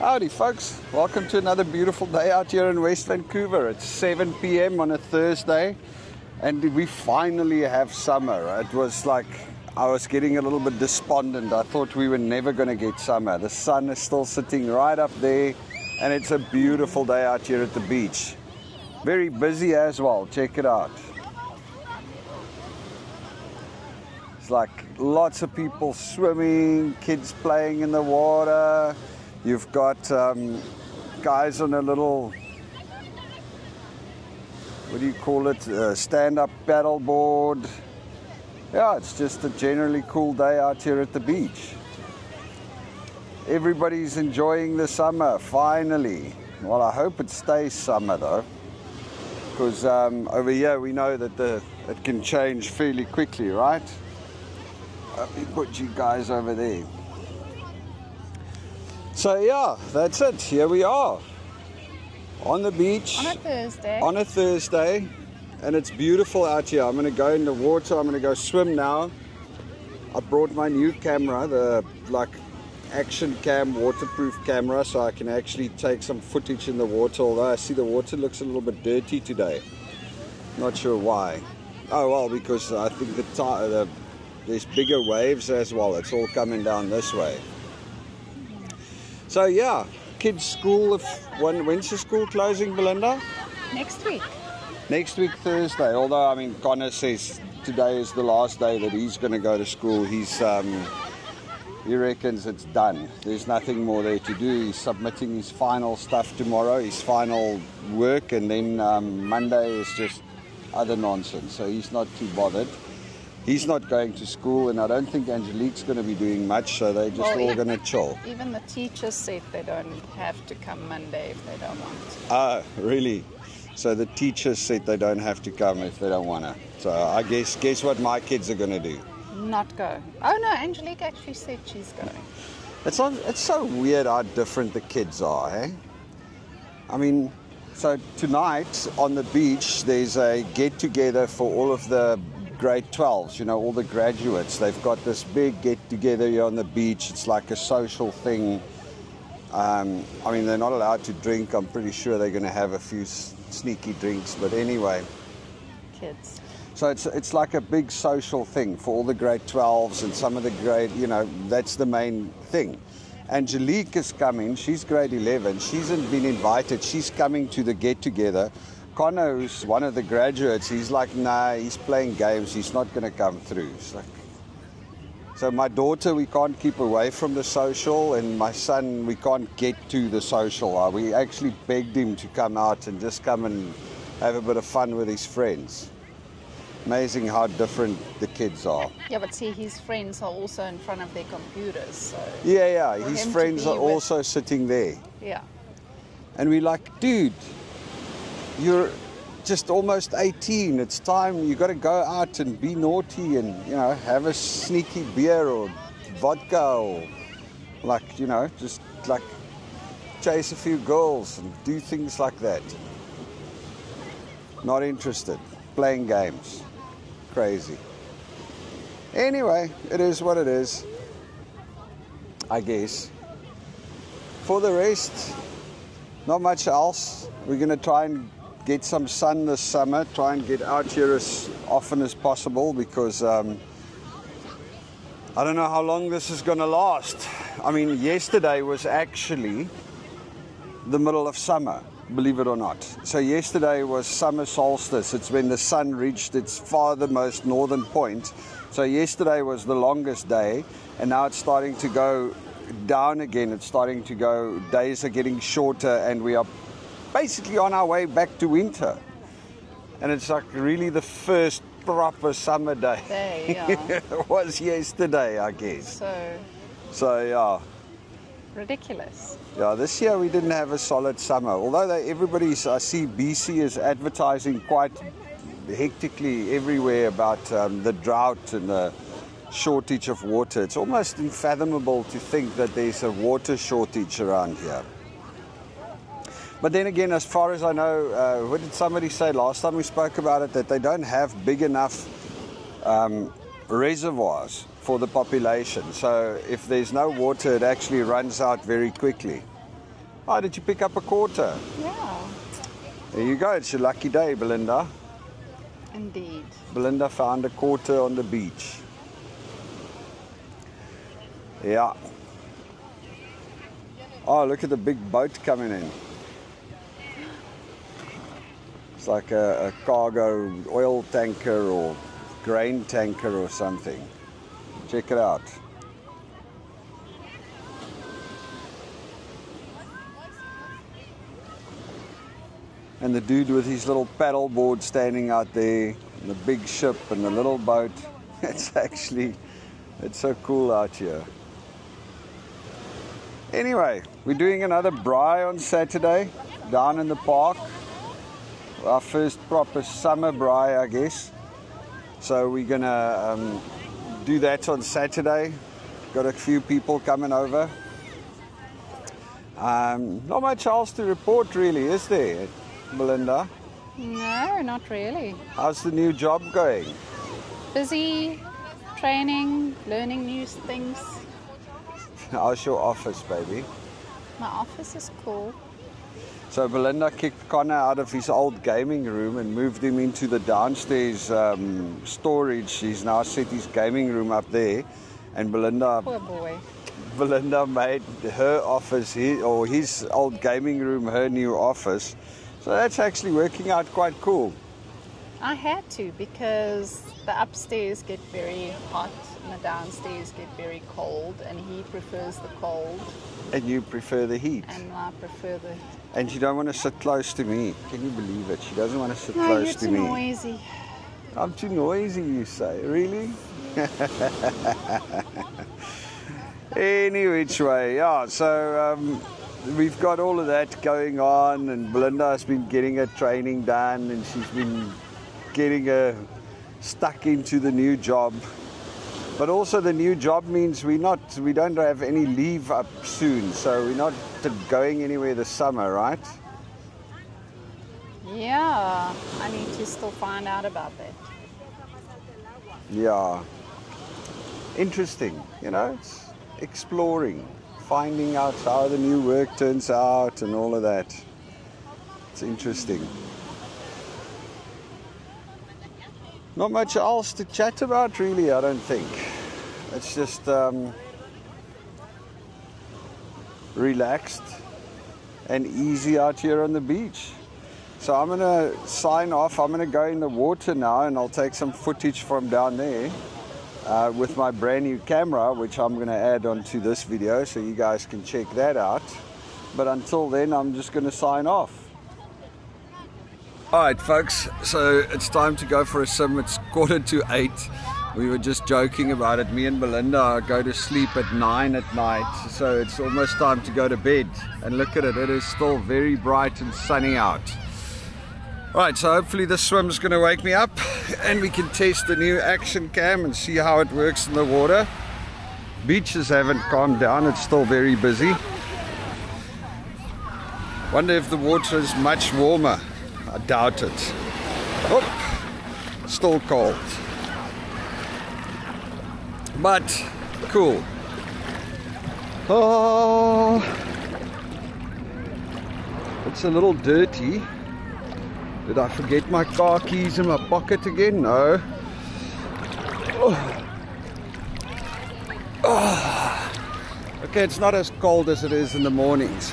Howdy, folks. Welcome to another beautiful day out here in West Vancouver. It's 7 p.m. on a Thursday, and we finally have summer. It was like I was getting a little bit despondent. I thought we were never going to get summer. The sun is still sitting right up there, and it's a beautiful day out here at the beach. Very busy as well. Check it out. It's like lots of people swimming, kids playing in the water. You've got um, guys on a little, what do you call it, uh, stand up paddle board. Yeah, it's just a generally cool day out here at the beach. Everybody's enjoying the summer, finally. Well, I hope it stays summer though, because um, over here we know that the, it can change fairly quickly, right? Let me put you guys over there. So yeah, that's it. Here we are on the beach On a Thursday. on a Thursday, and it's beautiful out here. I'm going to go in the water. I'm going to go swim now. I brought my new camera, the like action cam waterproof camera, so I can actually take some footage in the water. Although I see the water looks a little bit dirty today. Not sure why. Oh well, because I think the, the there's bigger waves as well. It's all coming down this way. So yeah, kids' school. If when when's the school closing, Belinda? Next week. Next week Thursday. Although I mean, Connor says today is the last day that he's going to go to school. He's um, he reckons it's done. There's nothing more there to do. He's submitting his final stuff tomorrow, his final work, and then um, Monday is just other nonsense. So he's not too bothered. He's not going to school, and I don't think Angelique's going to be doing much. So they're just Well, all going to chill. Even the teachers said they don't have to come Monday if they don't want to. Ah, really? So the teachers said they don't have to come if they don't want to. So I guess guess what my kids are going to do. Not go. Oh no, Angelique actually said she's going. It's on, it's so weird how different the kids are, eh? I mean, so tonight on the beach there's a get together for all of the grade 12s, you know, all the graduates. They've got this big get together here on the beach. It's like a social thing. Um, I mean, they're not allowed to drink. I'm pretty sure they're going to have a few sneaky drinks, but anyway. Kids. So it's it's like a big social thing for all the grade 12s and some of the grade, you know, that's the main thing. Angelique is coming. She's grade 11. She's been invited. She's coming to the get together. Connor, who's one of the graduates, he's like, nah, he's playing games. He's not going to come through. Like, so my daughter, we can't keep away from the social, and my son, we can't get to the social. Uh, We actually begged him to come out and just come and have a bit of fun with his friends. Amazing how different the kids are. Yeah, but see, his friends are also in front of their computers, so Yeah, yeah. His friends are with- also sitting there, yeah. and we're like, dude, you're just almost 18. It's time you got to go out and be naughty and you know have a sneaky beer or vodka or like you know just like chase a few girls and do things like that. Not interested. Playing games. Crazy. Anyway, it is what it is. I guess. For the rest, not much else. We're going to try and get some sun this summer, try and get out here as often as possible because um, I don't know how long this is going to last. I mean, yesterday was actually the middle of summer, believe it or not. So, yesterday was summer solstice. It's when the sun reached its farthermost northern point. So, yesterday was the longest day, and now it's starting to go down again. It's starting to go, days are getting shorter, and we are basically on our way back to winter. And it's like really the first proper summer day. Day, yeah. it was yesterday, I guess. So So, yeah. ridiculous. Yeah, this year we didn't have a solid summer. Although they, everybody's, I see BC is advertising quite hectically everywhere about um, the drought and the shortage of water. It's almost unfathomable to think that there's a water shortage around here. But then again, as far as I know, uh, what did somebody say last time we spoke about it? That they don't have big enough um, reservoirs for the population. So if there's no water, it actually runs out very quickly. Oh, did you pick up a quarter? Yeah, There you go. It's your lucky day, Belinda. indeed. Belinda found a quarter on the beach. Yeah. Oh, look at the big boat coming in. It's like a, a cargo oil tanker or grain tanker or something. Check it out. And the dude with his little paddle board standing out there, and the big ship and the little boat. It's actually, it's so cool out here. Anyway, we're doing another braai on Saturday down in the park. Our first proper summer braai, I guess. So we're gonna um, do that on Saturday. Got a few people coming over. Um, not much else to report, really, is there, Melinda? No, not really. How's the new job going? Busy, training, learning new things. How's your office, baby? My office is cool. So Belinda kicked Connor out of his old gaming room and moved him into the downstairs um, storage. He's now set his gaming room up there, and Belinda Poor boy. Belinda made her office his, or his old gaming room her new office. So that's actually working out quite cool. I had to because the upstairs get very hot and the downstairs get very cold, and he prefers the cold, And you prefer the heat. and I prefer the. And you don't want to sit close to me. Can you believe it? She doesn't want to sit No, close you're to too me. noisy. I'm too noisy, you say. Really? Any which way, yeah. So um, we've got all of that going on, and Belinda's been getting her training done, and she's been getting stuck into the new job. But also, the new job means we're not, we don't have any leave up soon, so we're not going anywhere this summer, right? Yeah, I need to still find out about that. Yeah. Interesting, you know, it's exploring, finding out how the new work turns out and all of that. It's interesting. Not much else to chat about, really, I don't think. It's just um, relaxed and easy out here on the beach. So I'm gonna sign off. I'm gonna go in the water now and I'll take some footage from down there uh, with my brand new camera, which I'm gonna add onto this video so you guys can check that out. But until then, I'm just gonna sign off. All right, folks. So it's time to go for a swim. It's quarter to eight. We were just joking about it. Me and Belinda go to sleep at nine at night, so it's almost time to go to bed. And look at it; it is still very bright and sunny out. All right, so hopefully this going to wake me up and we can test the new action cam and see how it works in the water. Beaches haven't calmed down, it's still very busy. Wonder if the water is much warmer. I doubt it. Oh, still cold. But cool. Oh, it's a little dirty. Did I forget my car keys in my pocket again? No. Oh. Oh. Okay, it's not as cold as it is in the mornings.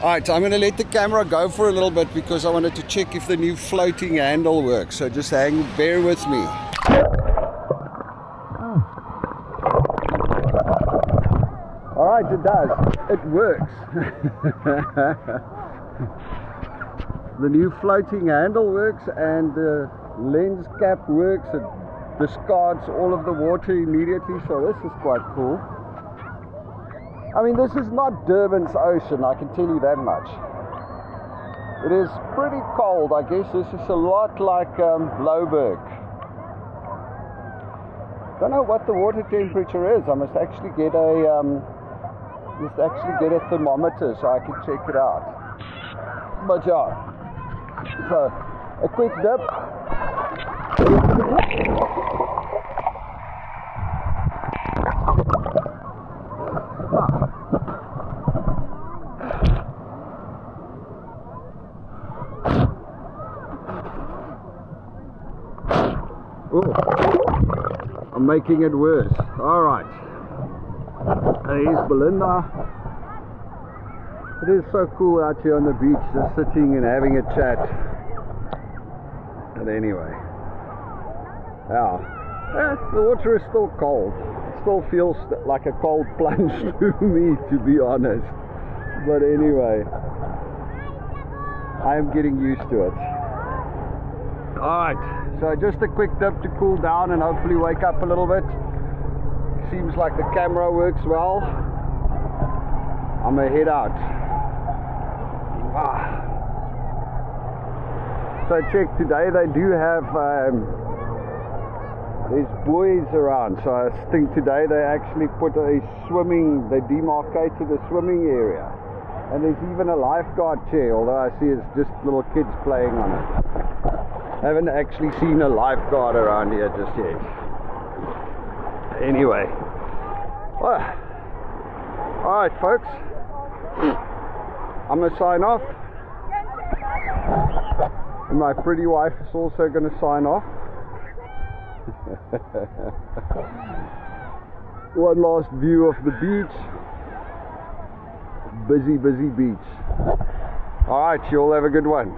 Alright, so I'm going to let the camera go for a little bit because I wanted to check if the new floating handle works. So just hang, bear with me. Alright, it does. It works. the new floating handle works and the lens cap works. It discards all of the water immediately, so this is quite cool. I mean, this is not Durban's ocean, I can tell you that much. It is pretty cold, I guess. This is a lot like um, Louwburg. Don't know what the water temperature is. I must actually get a um, must actually get a thermometer so I can check it out. But yeah, so a quick dip. Making it worse. All right. There's Belinda. It is so cool out here on the beach, just sitting and having a chat. But anyway, yeah, eh, the water is still cold. It still feels like a cold plunge to me, to be honest. But anyway, I am getting used to it. Alright, so just a quick dip to cool down and hopefully wake up a little bit. Seems like the camera works well. I'm gonna head out. Ah. So check today they do have um, there's buoys around so I think today they actually put a swimming they demarcated a swimming area and there's even a lifeguard chair although I see it's just little kids playing on it haven't actually seen a lifeguard around here just yet. Anyway. Well, alright folks. I'm gonna sign off. And my pretty wife is also gonna sign off. One last view of the beach. Busy busy beach. Alright you all have a good one